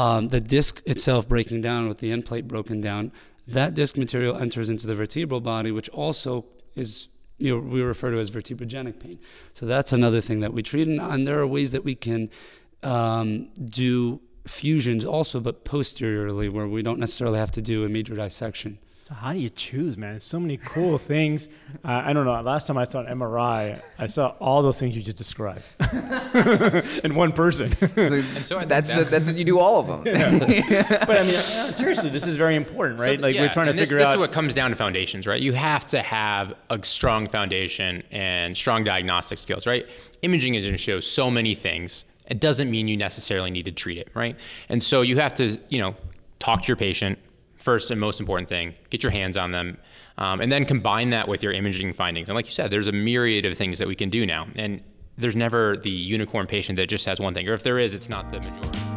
um, the disc itself breaking down with the end plate broken down, that disc material enters into the vertebral body, which also is you know, we refer to as vertebrogenic pain. So that's another thing that we treat, and, and there are ways that we can um, do fusions also, but posteriorly, where we don't necessarily have to do a major dissection. So how do you choose, man? So many cool things. Uh, I don't know. Last time I saw an MRI, I saw all those things you just described in one person. and so that's, that's, the, that's you do all of them. Yeah. but I mean, seriously, this is very important, right? So, like yeah, we're trying to this, figure this out. This is what comes down to foundations, right? You have to have a strong foundation and strong diagnostic skills, right? Imaging is going to show so many things. It doesn't mean you necessarily need to treat it, right? And so you have to, you know, talk to your patient first and most important thing get your hands on them um, and then combine that with your imaging findings. And like you said there's a myriad of things that we can do now. And there's never the unicorn patient that just has one thing. Or if there is it's not the majority